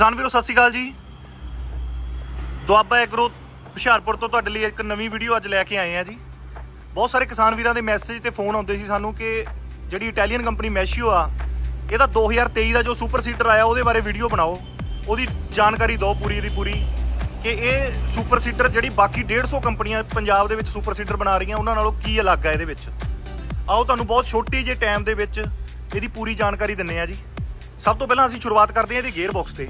ਕਿਸਾਨ ਵੀਰੋ, ਸਤਿ ਸ਼੍ਰੀ ਅਕਾਲ ਜੀ। ਦੁਆਬਾ ਐਗਰੋ ਹੁਸ਼ਿਆਰਪੁਰ ਤੋਂ ਤੁਹਾਡੇ ਲਈ ਇੱਕ ਨਵੀਂ ਵੀਡੀਓ ਅੱਜ ਲੈ ਕੇ ਆਏ ਆ ਜੀ। ਬਹੁਤ ਸਾਰੇ ਕਿਸਾਨ ਵੀਰਾਂ ਦੇ ਮੈਸੇਜ ਤੇ ਫੋਨ ਆਉਂਦੇ ਸੀ ਸਾਨੂੰ ਕਿ ਜਿਹੜੀ ਇਟਾਲੀਅਨ ਕੰਪਨੀ ਮੈਸ਼ੀਓ ਆ, ਇਹਦਾ 2023 ਦਾ ਜੋ ਸੁਪਰ ਸੀਟਰ ਆਇਆ, ਉਹਦੇ ਬਾਰੇ ਵੀਡੀਓ ਬਣਾਓ। ਉਹਦੀ ਜਾਣਕਾਰੀ ਦਿਓ ਪੂਰੀ ਦੀ ਪੂਰੀ ਕਿ ਇਹ ਸੁਪਰ ਸੀਟਰ ਜਿਹੜੀ ਬਾਕੀ 150 ਕੰਪਨੀਆਂ ਪੰਜਾਬ ਦੇ ਵਿੱਚ ਸੁਪਰ ਸੀਟਰ ਬਣਾ ਰਹੀਆਂ, ਉਹਨਾਂ ਨਾਲੋਂ ਕੀ ਅਲੱਗ ਆ ਇਹਦੇ ਵਿੱਚ? ਆਓ ਤੁਹਾਨੂੰ ਬਹੁਤ ਛੋਟੀ ਜਿਹੇ ਟਾਈਮ ਦੇ ਵਿੱਚ ਇਹਦੀ ਪੂਰੀ ਜਾਣਕਾਰੀ ਦਿੰਨੇ ਆ ਜੀ। ਸਭ ਤੋਂ ਪਹਿਲਾਂ ਅਸੀਂ ਸ਼ੁਰੂਆਤ ਕਰਦੇ ਹਾਂ ਇਹਦੇ ਗੇਅਰ ਬਾਕਸ ਤੇ।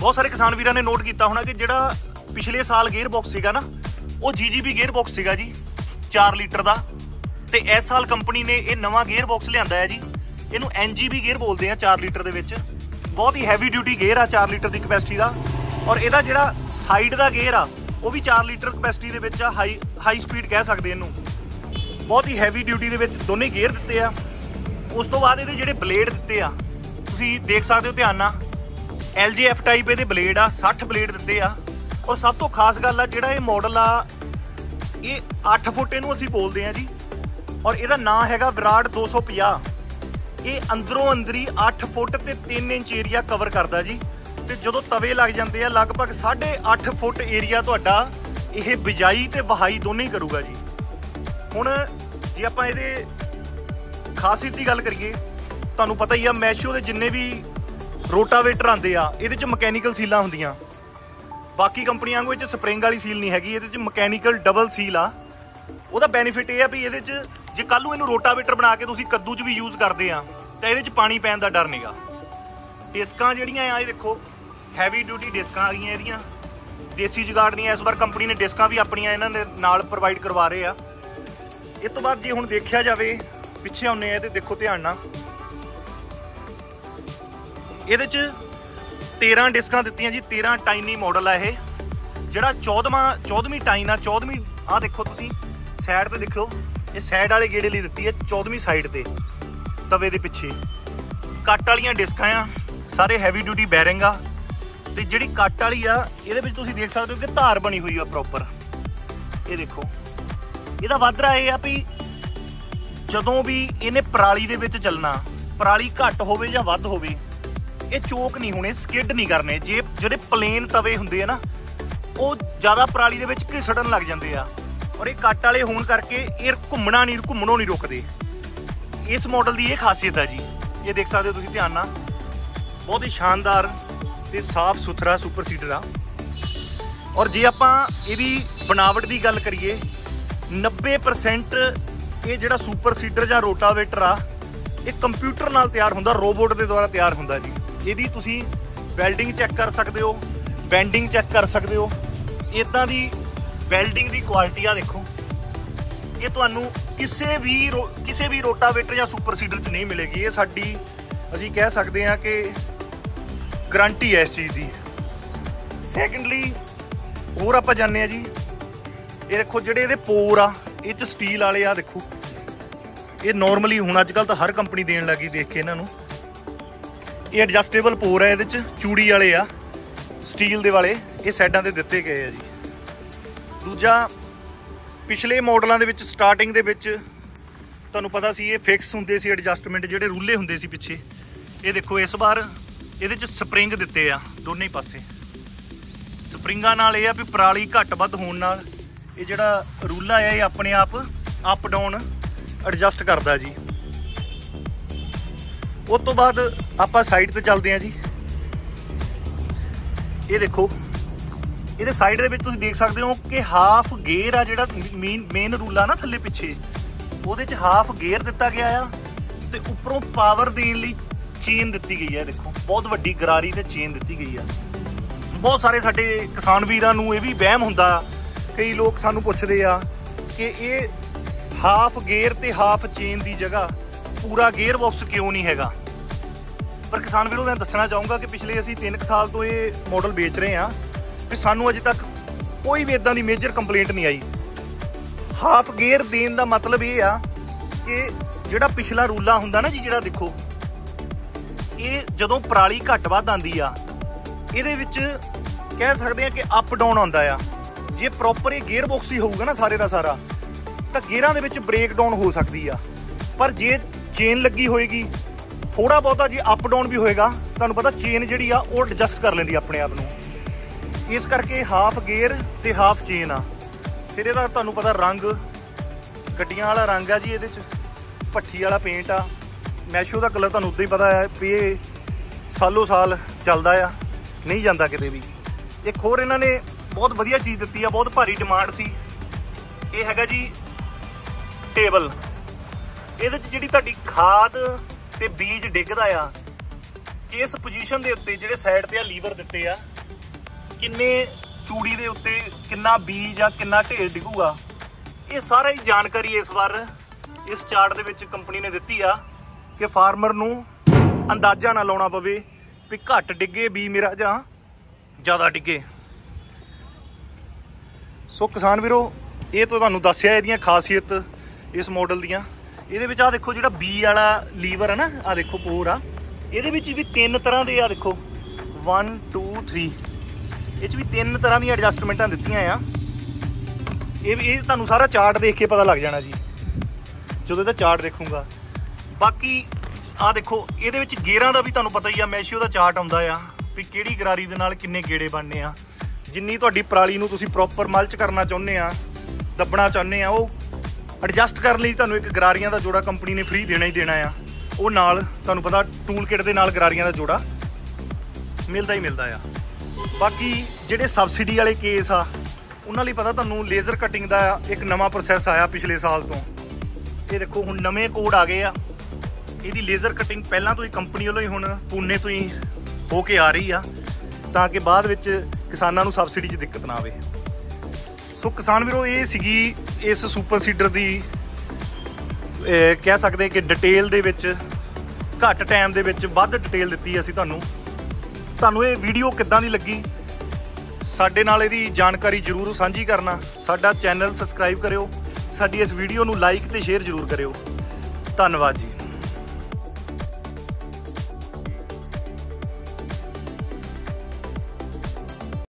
ਬਹੁਤ ਸਾਰੇ ਕਿਸਾਨ ਵੀਰਾਂ ਨੇ ਨੋਟ ਕੀਤਾ ਹੋਣਾ ਕਿ ਜਿਹੜਾ ਪਿਛਲੇ ਸਾਲ ਗੇਅਰ ਬਾਕਸ ਸੀਗਾ ਨਾ, ਉਹ ਜੀਜੀਬੀ ਗੇਅਰ ਬਾਕਸ ਸੀਗਾ ਜੀ 4 ਲੀਟਰ ਦਾ। ਤੇ ਇਸ ਸਾਲ ਕੰਪਨੀ ਨੇ ਇਹ ਨਵਾਂ ਗੇਅਰ ਬਾਕਸ ਲਿਆਂਦਾ ਹੈ ਜੀ। ਇਹਨੂੰ ਐਨਜੀਬੀ ਗੇਅਰ ਬੋਲਦੇ ਆ 4 ਲੀਟਰ ਦੇ ਵਿੱਚ। ਬਹੁਤ ਹੀ ਹੈਵੀ ਡਿਊਟੀ ਗੇਅਰ ਆ 4 ਲੀਟਰ ਦੀ ਕਪੈਸਿਟੀ ਦਾ। ਔਰ ਇਹਦਾ ਜਿਹੜਾ ਸਾਈਡ ਦਾ ਗੇਅਰ ਆ, ਉਹ ਵੀ 4 ਲੀਟਰ ਕਪੈਸਿਟੀ ਦੇ ਵਿੱਚ ਆ ਹਾਈ ਹਾਈ ਸਪੀਡ ਕਹਿ ਸਕਦੇ ਇਹਨੂੰ। ਬਹੁਤ ਹੀ ਹੈਵੀ ਡਿਊਟੀ ਦੇ ਵਿੱਚ ਦੋਨੇ ਗੇਅਰ ਦਿੱਤੇ ਆ। ਉਸ ਤੋਂ ਬਾਅਦ ਇਹਦੇ ਜਿਹੜੇ ਬਲੇਡ ਦਿੱਤੇ ਆ ਤੁਸੀਂ ਦੇਖ ਸਕਦੇ ਹੋ ਧਿਆਨ ਨਾਲ LGF ਟਾਈਪ ਇਹਦੇ ਬਲੇਡ ਆ 60 ਬਲੇਡ ਦਿੱਤੇ ਆ। ਔਰ ਸਭ ਤੋਂ ਖਾਸ ਗੱਲ ਆ, ਜਿਹੜਾ ਇਹ ਮਾਡਲ ਆ, ਇਹ 8 ਫੁੱਟ ਇਹਨੂੰ ਅਸੀਂ ਬੋਲਦੇ ਆ ਜੀ। ਔਰ ਇਹਦਾ ਨਾਮ ਹੈਗਾ ਵਿਰਾਟ 250 ਇਹ ਅੰਦਰੋਂ ਅੰਦਰੀ 8 ਫੁੱਟ ਤੇ 3 ਇੰਚ ਏਰੀਆ ਕਵਰ ਕਰਦਾ ਜੀ। ਤੇ ਜਦੋਂ ਤਵੇ ਲੱਗ ਜਾਂਦੇ ਆ, ਲਗਭਗ 8.5 ਫੁੱਟ ਏਰੀਆ ਤੁਹਾਡਾ ਇਹ ਬਿਜਾਈ ਤੇ ਵਹਾਈ ਦੋਨੇ ਹੀ ਕਰੂਗਾ ਜੀ। ਹੁਣ ਜੇ ਆਪਾਂ ਇਹਦੇ ਖਾਸੀਅਤ ਦੀ ਗੱਲ ਕਰੀਏ ਤੁਹਾਨੂੰ ਪਤਾ ਹੀ ਆ, ਮੈਸ਼ੋ ਦੇ ਜਿੰਨੇ ਵੀ ਰੋਟਾਵੇਟਰ ਆਂਦੇ ਆ, ਇਹਦੇ ਚ ਮਕੈਨੀਕਲ ਸੀਲਾਂ ਹੁੰਦੀਆਂ। ਬਾਕੀ ਕੰਪਨੀਆਂ ਵਾਂਗੂ ਇਹ ਚ ਸਪਰਿੰਗ ਵਾਲੀ ਸੀਲ ਨਹੀਂ ਹੈਗੀ, ਇਹਦੇ ਚ ਮਕੈਨੀਕਲ ਡਬਲ ਸੀਲ ਆ। ਉਹਦਾ ਬੈਨੀਫਿਟ ਇਹ ਆ ਵੀ ਇਹਦੇ ਚ ਜੇ ਕੱਲ ਨੂੰ ਇਹਨੂੰ ਰੋਟਾਵੇਟਰ ਬਣਾ ਕੇ ਤੁਸੀਂ ਕੱਦੂ 'ਚ ਵੀ ਯੂਜ਼ ਕਰਦੇ ਆ, ਤਾਂ ਇਹਦੇ 'ਚ ਪਾਣੀ ਪੈਣ ਦਾ ਡਰ ਨਹੀਂਗਾ। ਡਿਸਕਾਂ ਜਿਹੜੀਆਂ ਆ, ਇਹ ਦੇਖੋ ਹੈਵੀ ਡਿਊਟੀ ਡਿਸਕਾਂ ਆ ਗਈਆਂ ਇਹਦੀਆਂ। ਦੇਸੀ ਜੁਗਾੜ ਨਹੀਂ ਇਸ ਵਾਰ ਕੰਪਨੀ ਨੇ ਡਿਸਕਾਂ ਵੀ ਆਪਣੀਆਂ ਇਹਨਾਂ ਦੇ ਨਾਲ ਪ੍ਰੋਵਾਈਡ ਕਰਵਾ ਰਹੇ ਆ। ਇਸ ਤੋਂ ਬਾਅਦ ਜੇ ਹੁਣ ਦੇਖਿਆ ਜਾਵੇ, ਪਿੱਛੇ ਆਉਨੇ ਆ ਇਹਦੇ ਦੇਖੋ ਧਿਆਨ ਨਾਲ। ਇਹਦੇ 'ਚ 13 ਡਿਸਕਾਂ ਦਿੱਤੀਆਂ ਜੀ 13 ਟਾਈਨੀ ਮਾਡਲ ਆ ਇਹ। ਜਿਹੜਾ 14ਵਾਂ 14ਵੀਂ ਟਾਈਨ ਆ 14ਵੀਂ ਆ ਦੇਖੋ ਤੁਸੀਂ ਸਾਈਡ ਤੇ ਦੇਖਿਓ, ਇਹ ਸਾਈਡ ਵਾਲੇ ਗੇੜੇ ਲਈ ਦਿੱਤੀ ਹੈ 14ਵੀਂ ਸਾਈਡ ਤੇ, ਤਵੇ ਦੇ ਪਿੱਛੇ। ਕੱਟ ਵਾਲੀਆਂ ਡਿਸਕਾਂ ਆ, ਸਾਰੇ ਹੈਵੀ ਡਿਊਟੀ ਬੈਰਿੰਗ ਆ। ਤੇ ਜਿਹੜੀ ਕੱਟ ਵਾਲੀ ਆ, ਇਹਦੇ ਵਿੱਚ ਤੁਸੀਂ ਦੇਖ ਸਕਦੇ ਹੋ ਕਿ ਧਾਰ ਬਣੀ ਹੋਈ ਆ ਪ੍ਰੋਪਰ ਇਹ ਦੇਖੋ, ਇਹਦਾ ਵਾਧਰਾ ਇਹ ਆ ਵੀ ਜਦੋਂ ਵੀ ਇਹਨੇ ਪਰਾਲੀ ਦੇ ਵਿੱਚ ਚੱਲਣਾ, ਪਰਾਲੀ ਘੱਟ ਹੋਵੇ ਜਾਂ ਵੱਧ ਹੋਵੇ ਇਹ ਚੋਕ ਨਹੀਂ ਹੋਣੇ ਸਕਿਡ ਨਹੀਂ ਕਰਨੇ। ਜੇ ਜਿਹੜੇ ਪਲੇਨ ਤਵੇ ਹੁੰਦੇ ਆ ਨਾ, ਉਹ ਜ਼ਿਆਦਾ ਪਰਾਲੀ ਦੇ ਵਿੱਚ ਘਿਸੜਨ ਲੱਗ ਜਾਂਦੇ ਆ। ਔਰ ਇਹ ਕੱਟ ਵਾਲੇ ਹੋਣ ਕਰਕੇ ਇਹ ਘੁੰਮਣਾ ਨਹੀਂ, ਘੁੰਮਣੋਂ ਨਹੀਂ ਰੁਕਦੇ। ਇਸ ਮਾਡਲ ਦੀ ਇਹ ਖਾਸੀਅਤ ਹੈ ਜੀ। ਇਹ ਦੇਖ ਸਕਦੇ ਹੋ ਤੁਸੀਂ ਧਿਆਨ ਨਾਲ। ਬਹੁਤ ਹੀ ਸ਼ਾਨਦਾਰ ਤੇ ਸਾਫ਼ ਸੁਥਰਾ ਸੁਪਰ ਸੀਡਰ ਆ। ਔਰ ਜੇ ਆਪਾਂ ਇਹਦੀ ਬਣਾਵਟ ਦੀ ਗੱਲ ਕਰੀਏ 90% ਇਹ ਜਿਹੜਾ ਸੁਪਰ ਸੀਡਰ ਜਾਂ ਰੋਟਾਵੇਟਰ ਆ, ਇਹ ਕੰਪਿਊਟਰ ਨਾਲ ਤਿਆਰ ਹੁੰਦਾ ਰੋਬੋਟ ਦੇ ਦੁਆਰਾ ਤਿਆਰ ਹੁੰਦਾ ਜੀ। ਇਹਦੀ ਤੁਸੀਂ ਵੈਲਡਿੰਗ ਚੈੱਕ ਕਰ ਸਕਦੇ ਹੋ ਬੈਂਡਿੰਗ ਚੈੱਕ ਕਰ ਸਕਦੇ ਹੋ। ਇਦਾਂ ਦੀ ਵੈਲਡਿੰਗ ਦੀ ਕੁਆਲਿਟੀ ਆ ਦੇਖੋ। ਇਹ ਤੁਹਾਨੂੰ ਕਿਸੇ ਵੀ ਕਿਸੇ ਵੀ ਰੋਟਾਵੇਟਰ ਜਾਂ ਸੁਪਰ ਸੀਡਰ 'ਚ ਨਹੀਂ ਮਿਲੇਗੀ। ਇਹ ਸਾਡੀ, ਅਸੀਂ ਕਹਿ ਸਕਦੇ ਹਾਂ ਕਿ ਗਰੰਟੀ ਹੈ ਇਸ ਚੀਜ਼ ਦੀ। ਸੈਕੰਡਲੀ ਹੋਰ ਆਪਾਂ ਜਾਣਦੇ ਆ ਜੀ। ਇਹ ਦੇਖੋ ਜਿਹੜੇ ਇਹਦੇ ਪੋਰ ਆ, ਇਹ 'ਚ ਸਟੀਲ ਵਾਲੇ ਆ ਦੇਖੋ। ਇਹ ਨਾਰਮਲੀ ਹੁਣ ਅੱਜ ਕੱਲ ਤਾਂ ਹਰ ਕੰਪਨੀ ਦੇਣ ਲੱਗੀ ਦੇਖ ਕੇ ਇਹਨਾਂ ਨੂੰ। ਇਹ ਐਡਜਸਟੇਬਲ ਪੋਰ ਹੈ ਇਹਦੇ 'ਚ ਚੂੜੀ ਵਾਲੇ ਆ ਸਟੀਲ ਦੇ ਵਾਲੇ, ਇਹ ਸਾਈਡਾਂ ਤੇ ਦਿੱਤੇ ਗਏ ਆ ਜੀ। ਦੂਜਾ, ਪਿਛਲੇ ਮਾਡਲਾਂ ਦੇ ਵਿੱਚ ਸਟਾਰਟਿੰਗ ਦੇ ਵਿੱਚ, ਤੁਹਾਨੂੰ ਪਤਾ ਸੀ ਇਹ ਫਿਕਸ ਹੁੰਦੇ ਸੀ ਐਡਜਸਟਮੈਂਟ ਜਿਹੜੇ ਰੂਲੇ ਹੁੰਦੇ ਸੀ ਪਿੱਛੇ। ਇਹ ਦੇਖੋ, ਇਸ ਵਾਰ ਇਹਦੇ 'ਚ ਸਪਰਿੰਗ ਦਿੱਤੇ ਆ, ਦੋਨੇ ਪਾਸੇ। ਸਪਰਿੰਗਾਂ ਨਾਲ ਇਹ ਆ ਵੀ ਪਰਾਲੀ ਘੱਟ ਵੱਧ ਹੋਣ ਨਾਲ ਇਹ ਜਿਹੜਾ ਰੂਲਾ ਆ, ਇਹ ਆਪਣੇ ਆਪ ਅਪ ਡਾਊਨ ਐਡਜਸਟ ਕਰਦਾ ਜੀ। ਉਸ ਤੋਂ ਬਾਅਦ ਆਪਾਂ ਸਾਈਡ ਤੇ ਚੱਲਦੇ ਹਾਂ ਜੀ। ਇਹ ਦੇਖੋ, ਇਹਦੇ ਸਾਈਡ ਦੇ ਵਿੱਚ ਤੁਸੀਂ ਦੇਖ ਸਕਦੇ ਹੋ ਕਿ ਹਾਫ ਗੇਅਰ ਆ ਜਿਹੜਾ ਮੇਨ ਮੇਨ ਰੂਲਾ ਨਾ ਥੱਲੇ ਪਿੱਛੇ। ਉਹਦੇ 'ਚ ਹਾਫ ਗੇਅਰ ਦਿੱਤਾ ਗਿਆ ਆ ਤੇ ਉੱਪਰੋਂ ਪਾਵਰ ਦੇਣ ਲਈ ਚੇਨ ਦਿੱਤੀ ਗਈ ਹੈ ਦੇਖੋ। ਬਹੁਤ ਵੱਡੀ ਗਰਾਰੀ ਤੇ ਚੇਨ ਦਿੱਤੀ ਗਈ ਆ। ਬਹੁਤ ਸਾਰੇ ਸਾਡੇ ਕਿਸਾਨ ਵੀਰਾਂ ਨੂੰ ਇਹ ਵੀ ਵਹਿਮ ਹੁੰਦਾ, ਕਈ ਲੋਕ ਸਾਨੂੰ ਪੁੱਛਦੇ ਆ ਕਿ ਇਹ ਹਾਫ ਗੇਅਰ ਤੇ ਹਾਫ ਚੇਨ ਦੀ ਜਗ੍ਹਾ ਪੂਰਾ ਗੇਅਰ ਬਾਕਸ ਕਿਉਂ ਨਹੀਂ ਹੈਗਾ? ਪਰ ਕਿਸਾਨ ਵੀਰੋ, ਮੈਂ ਦੱਸਣਾ ਚਾਹੂੰਗਾ ਕਿ ਪਿਛਲੇ ਅਸੀਂ 3 ਸਾਲ ਤੋਂ ਇਹ ਮਾਡਲ ਵੇਚ ਰਹੇ ਆ ਵੀ ਸਾਨੂੰ ਅਜੇ ਤੱਕ ਕੋਈ ਵੀ ਇਦਾਂ ਦੀ ਮੇਜਰ ਕੰਪਲੇਂਟ ਨਹੀਂ ਆਈ। ਹਾਫ ਗੇਅਰ ਦੇਣ ਦਾ ਮਤਲਬ ਇਹ ਆ ਕਿ ਜਿਹੜਾ ਪਿਛਲਾ ਰੂਲਾ ਹੁੰਦਾ ਨਾ ਜੀ, ਜਿਹੜਾ ਦੇਖੋ, ਇਹ ਜਦੋਂ ਪਰਾਲੀ ਘੱਟ ਵੱਧ ਆਂਦੀ ਆ, ਇਹਦੇ ਵਿੱਚ ਕਹਿ ਸਕਦੇ ਆ ਕਿ ਅਪ ਡਾਊਨ ਆਉਂਦਾ ਆ। ਜੇ ਪ੍ਰੋਪਰ ਇਹ ਗੇਅਰ ਬਾਕਸ ਹੀ ਹੋਊਗਾ ਨਾ ਸਾਰੇ ਦਾ ਸਾਰਾ, ਤਾਂ ਗੇਅਰਾਂ ਦੇ ਵਿੱਚ ਬ੍ਰੇਕ ਡਾਊਨ ਹੋ ਸਕਦੀ ਆ। ਪਰ ਜੇ ਚੇਨ ਲੱਗੀ ਹੋਏਗੀ ਥੋੜਾ ਬਹੁਤਾ ਜੀ ਅਪ ਡਾਊਨ ਵੀ ਹੋਏਗਾ, ਤੁਹਾਨੂੰ ਪਤਾ ਚੇਨ ਜਿਹੜੀ ਆ, ਉਹ ਐਡਜਸਟ ਕਰ ਲੈਂਦੀ ਆਪਣੇ ਆਪ ਨੂੰ। ਇਸ ਕਰਕੇ ਹਾਫ ਗੇਅਰ ਤੇ ਹਾਫ ਚੇਨ ਆ। ਫਿਰ ਇਹਦਾ ਤੁਹਾਨੂੰ ਪਤਾ ਰੰਗ, ਗੱਡੀਆਂ ਵਾਲਾ ਰੰਗ ਆ ਜੀ ਇਹਦੇ ਚ। ਭੱਠੀ ਵਾਲਾ ਪੇਂਟ ਆ। ਮੈਸ਼ੋ ਦਾ ਕਲਰ ਤੁਹਾਨੂੰ ਉਦਾਂ ਹੀ ਪਤਾ ਹੈ ਵੀ ਇਹ ਸਾਲੋ ਸਾਲ ਚੱਲਦਾ ਆ, ਨਹੀਂ ਜਾਂਦਾ ਕਿਤੇ ਵੀ। ਇੱਕ ਹੋਰ ਇਹਨਾਂ ਨੇ ਬਹੁਤ ਵਧੀਆ ਚੀਜ਼ ਦਿੱਤੀ ਆ, ਬਹੁਤ ਭਾਰੀ ਡਿਮਾਂਡ ਸੀ। ਇਹ ਹੈਗਾ ਜੀ ਟੇਬਲ ਇਹਦੇ ਚ ਜਿਹੜੀ ਤੁਹਾਡੀ ਖਾਦ ਤੇ ਬੀਜ ਡਿੱਗਦਾ ਆ। ਇਸ ਪੋਜੀਸ਼ਨ ਦੇ ਉੱਤੇ ਜਿਹੜੇ ਸਾਈਡ ਤੇ ਆ ਲੀਵਰ ਦਿੱਤੇ ਆ, ਕਿੰਨੇ ਚੂੜੀ ਦੇ ਉੱਤੇ ਕਿੰਨਾ ਬੀਜ ਆ, ਕਿੰਨਾ ਢੇਰ ਡਿੱਗੂਗਾ, ਇਹ ਸਾਰਾ ਹੀ ਜਾਣਕਾਰੀ ਇਸ ਵਾਰ ਇਸ ਚਾਰਟ ਦੇ ਵਿੱਚ ਕੰਪਨੀ ਨੇ ਦਿੱਤੀ ਆ ਕਿ ਫਾਰਮਰ ਨੂੰ ਅੰਦਾਜ਼ਾ ਨਾ ਲਾਉਣਾ ਪਵੇ ਵੀ ਘੱਟ ਡਿੱਗੇ ਬੀ ਮੇਰਾ ਜਾਂ ਜ਼ਿਆਦਾ ਡਿੱਗੇ। ਸੋ ਕਿਸਾਨ ਵੀਰੋ, ਇਹ ਤੋਂ ਤੁਹਾਨੂੰ ਦੱਸਿਆ ਇਹਦੀਆਂ ਖਾਸੀਅਤ ਇਸ ਮਾਡਲ ਦੀਆਂ। ਇਹਦੇ ਵਿੱਚ ਆ ਦੇਖੋ ਜਿਹੜਾ ਬੀ ਵਾਲਾ ਲੀਵਰ ਹੈ ਨਾ ਆ ਦੇਖੋ ਪੋਰ। ਆ ਇਹਦੇ ਵਿੱਚ ਵੀ ਤਿੰਨ ਤਰ੍ਹਾਂ ਦੇ ਆ, ਦੇਖੋ। 1 2 3 ਇਹ ਚ ਵੀ ਤਿੰਨ ਤਰ੍ਹਾਂ ਦੀਆਂ ਐਡਜਸਟਮੈਂਟਾਂ ਦਿੱਤੀਆਂ ਆ। ਇਹ ਵੀ ਇਹ ਤੁਹਾਨੂੰ ਸਾਰਾ ਚਾਰਟ ਦੇਖ ਕੇ ਪਤਾ ਲੱਗ ਜਾਣਾ ਜੀ। ਜਦੋਂ ਇਹਦਾ ਚਾਰਟ ਦੇਖੂਗਾ। ਬਾਕੀ ਆ ਦੇਖੋ, ਇਹਦੇ ਵਿੱਚ ਗੇਅਰਾਂ ਦਾ ਵੀ ਤੁਹਾਨੂੰ ਪਤਾ ਹੀ ਆ ਮੈਸ਼ੀਓ ਦਾ ਚਾਰਟ ਆਉਂਦਾ ਆ ਵੀ ਕਿਹੜੀ ਗਰਾਰੀ ਦੇ ਨਾਲ ਕਿੰਨੇ ਗੇੜੇ ਬਣਨੇ ਆ। ਜਿੰਨੀ ਤੁਹਾਡੀ ਪਰਾਲੀ ਨੂੰ ਤੁਸੀਂ ਪ੍ਰੋਪਰ ਮਲਚ ਕਰਨਾ ਚਾਹੁੰਦੇ ਆ, ਦੱਬਣਾ ਚਾਹੁੰਦੇ ਆ, ਉਹ ਐਡਜਸਟ ਕਰਨ ਲਈ ਤੁਹਾਨੂੰ ਇੱਕ ਗਰਾਰੀਆਂ ਦਾ ਜੋੜਾ ਕੰਪਨੀ ਨੇ ਫ੍ਰੀ ਦੇਣਾ ਹੀ ਦੇਣਾ ਆ। ਉਹ ਨਾਲ, ਤੁਹਾਨੂੰ ਪਤਾ ਟੂਲ ਕਿਟ ਦੇ ਨਾਲ ਗਰਾਰੀਆਂ ਦਾ ਜੋੜਾ ਮਿਲਦਾ ਹੀ ਮਿਲਦਾ ਆ। ਬਾਕੀ ਜਿਹੜੇ ਸਬਸਿਡੀ ਵਾਲੇ ਕੇਸ ਆ, ਉਹਨਾਂ ਲਈ ਪਤਾ ਤੁਹਾਨੂੰ ਲੇਜ਼ਰ ਕਟਿੰਗ ਦਾ ਇੱਕ ਨਵਾਂ ਪ੍ਰੋਸੈਸ ਆਇਆ ਪਿਛਲੇ ਸਾਲ ਤੋਂ। ਇਹ ਦੇਖੋ, ਹੁਣ ਨਵੇਂ ਕੋਡ ਆ ਗਏ ਆ। ਇਹਦੀ ਲੇਜ਼ਰ ਕਟਿੰਗ ਪਹਿਲਾਂ ਤੋਂ ਹੀ ਕੰਪਨੀ ਵੱਲੋਂ ਹੀ ਹੁਣ ਪੂਨੇ ਤੋਂ ਹੀ ਹੋ ਕੇ ਆ ਰਹੀ ਆ, ਤਾਂ ਕਿ ਬਾਅਦ ਵਿੱਚ ਕਿਸਾਨਾਂ ਨੂੰ ਸਬਸਿਡੀ 'ਚ ਦਿੱਕਤ ਨਾ ਆਵੇ। ਸੋ ਕਿਸਾਨ ਵੀਰੋ, ਇਹ ਸੀਗੀ ਇਸ ਸੁਪਰ ਸੀਡਰ ਦੀ ਕਹਿ ਸਕਦੇ ਕਿ ਡਿਟੇਲ ਦੇ ਵਿੱਚ, ਘੱਟ ਟਾਈਮ ਦੇ ਵਿੱਚ ਵੱਧ ਡਿਟੇਲ ਦਿੱਤੀ ਅਸੀਂ ਤੁਹਾਨੂੰ। ਤੁਹਾਨੂੰ ਇਹ ਵੀਡੀਓ ਕਿੱਦਾਂ ਦੀ ਲੱਗੀ? ਸਾਡੇ ਨਾਲ ਇਹਦੀ ਜਾਣਕਾਰੀ ਜਰੂਰ ਸਾਂਝੀ ਕਰਨਾ। ਸਾਡਾ ਚੈਨਲ ਸਬਸਕ੍ਰਾਈਬ ਕਰਿਓ। ਸਾਡੀ ਇਸ ਵੀਡੀਓ ਨੂੰ ਲਾਈਕ ਤੇ ਸ਼ੇਅਰ ਜਰੂਰ ਕਰਿਓ। ਧੰਨਵਾਦ ਜੀ।